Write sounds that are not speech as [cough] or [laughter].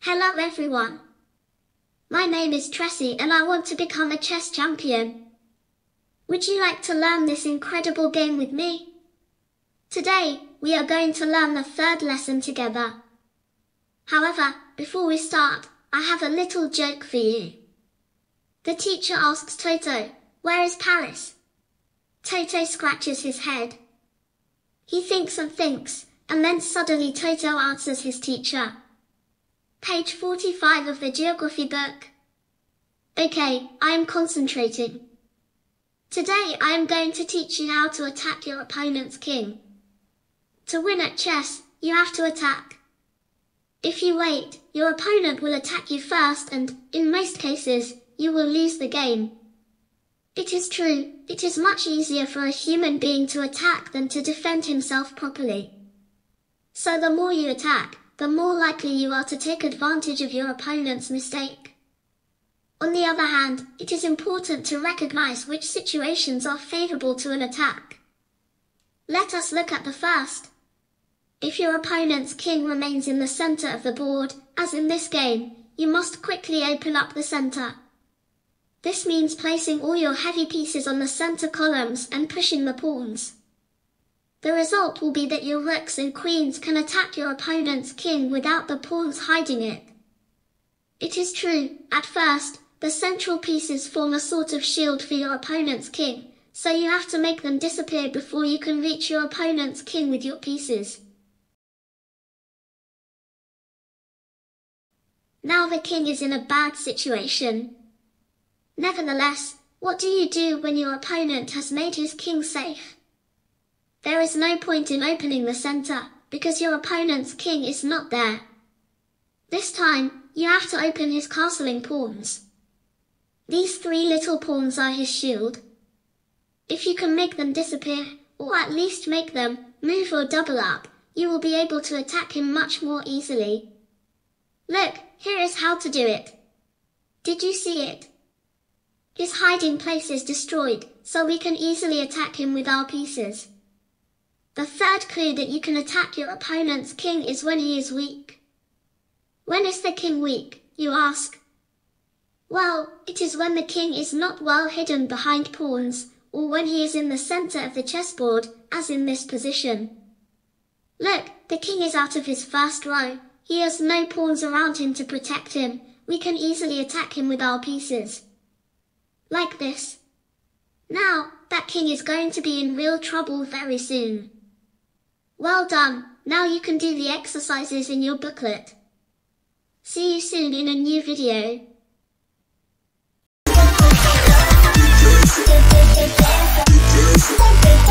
Hello everyone. My name is TRACE-E and I want to become a chess champion. Would you like to learn this incredible game with me? Today, we are going to learn the third lesson together. However, before we start, I have a little joke for you. The teacher asks Toto, where is Paris? Toto scratches his head. He thinks and thinks, and then suddenly Toto answers his teacher. Page 45 of the geography book. Okay, I am concentrating. Today I am going to teach you how to attack your opponent's king. To win at chess, you have to attack. If you wait, your opponent will attack you first and, in most cases, you will lose the game. It is true, it is much easier for a human being to attack than to defend himself properly. So the more you attack, the more likely you are to take advantage of your opponent's mistake. On the other hand, it is important to recognize which situations are favorable to an attack. Let us look at the first. If your opponent's king remains in the center of the board, as in this game, you must quickly open up the center. This means placing all your heavy pieces on the center columns and pushing the pawns. The result will be that your rooks and queens can attack your opponent's king without the pawns hiding it. It is true, at first, the central pieces form a sort of shield for your opponent's king, so you have to make them disappear before you can reach your opponent's king with your pieces. Now the king is in a bad situation. Nevertheless, what do you do when your opponent has made his king safe? There is no point in opening the center, because your opponent's king is not there. This time, you have to open his castling pawns. These three little pawns are his shield. If you can make them disappear, or at least make them move or double up, you will be able to attack him much more easily. Look, here is how to do it. Did you see it? His hiding place is destroyed, so we can easily attack him with our pieces. The third clue that you can attack your opponent's king is when he is weak. When is the king weak, you ask? Well, it is when the king is not well hidden behind pawns, or when he is in the center of the chessboard, as in this position. Look, the king is out of his first row. He has no pawns around him to protect him. We can easily attack him with our pieces. Like this. Now, that king is going to be in real trouble very soon. Well done, now you can do the exercises in your booklet. See you soon in a new video. [laughs]